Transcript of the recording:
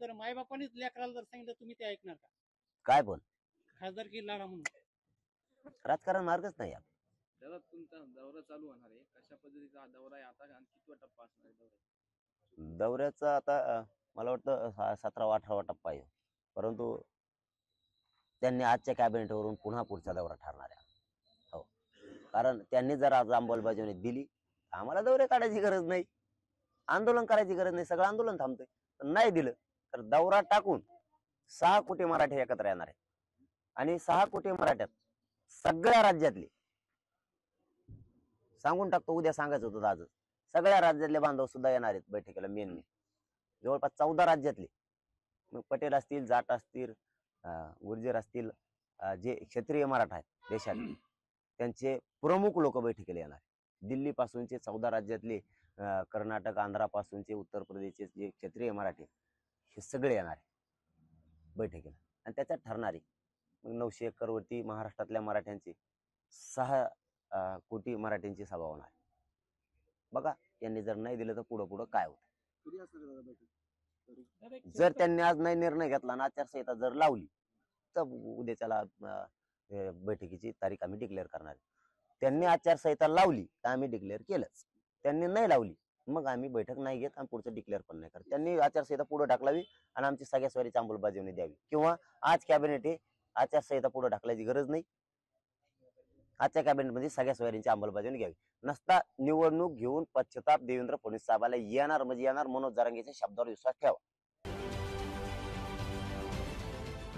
जर मायबापानेच लेकराला जर सांगितलं तुम्ही ते ऐकणार का? काय पण खासदारकी लढा म्हणून. राजकारण मार्गच नाही. दादा तुमचा दौरा चालू होणार आहे. कशा पद्धतीचा हा दौरा आहे? आता आणि कितवा टप्पा असणार आहे दौऱ्याचा दौऱ्याचा आता अं, मला वाटतं हा सतरावा अठरावा टप्पा आहे परंतु त्यांनी आजच्या कॅबिनेटवरून पुन्हा पुढचा दौरा ठरणार आहे. हो. कारण त्यांनी जर आज अंमलबजावणी दिली आम्हाला दौरे काढायची गरज नाही. आंदोलन करायची गरज नाही. सगळं आंदोलन थांबतंय. पण नाही दिलं तर दौरा टाकून सहा कोटी मराठी एकत्र येणार आहेत. आणि सहा कोटी मराठ्यात सगळ्या राज्यातले सांगून टाकतो उद्या सांगायचं होतं आजच सगळ्या राज्यातले बांधव सुद्धा येणार आहेत बैठकीला मेन मेन जवळपास चौदा राज्यातले. मग पटेल असतील जाट असतील गुर्जर असतील जे क्षत्रिय मराठा आहेत देशात त्यांचे प्रमुख लोक बैठकीला येणार आहेत. दिल्ली पासूनचे चौदा राज्यातले कर्नाटक आंध्रा पासूनचे उत्तर प्रदेशचे जे क्षत्रिय मराठी हे सगळे येणार आहे. बैठकीला. आणि त्याच्यात ठरणार आहे. मग नऊशे एकर वरती महाराष्ट्रातल्या मराठ्यांचे सहा कोटी मराठ्यांची सभा होणार. आहे. बघा यांनी जर नाही दिलं तर पुढं पुढं काय होतं? जर त्यांनी आज नाही निर्णय घेतला आणि आचारसंहिता जर लावली तर उद्याच्याला बैठकीची तारीख आम्ही डिक्लेअर करणार आहे. त्यांनी आचारसंहिता लावली तर आम्ही डिक्लेअर केलंच. त्यांनी नाही लावली मग आम्ही बैठक नाही घेत आणि पुढचं डिक्लेअर पण नाही करत. त्यांनी आचारसंहिता पुढे ढकलावी आणि आमची सगळ्या स्वारीची अंमलबजावणी द्यावी. किंवा आज कॅबिनेट हे आचारसंहिता पुढे ढकलायची गरज नाही. आजच्या कॅबिनेटमध्ये सगळ्या स्वारींची अंमलबजावणी घ्यावी. नसता निवडणूक घेऊन पश्चाताप देवेंद्र फडणवीस साहेबाला येणार म्हणजे येणार मनोज जरंगेच्या शब्दावर विश्वास ठेवा.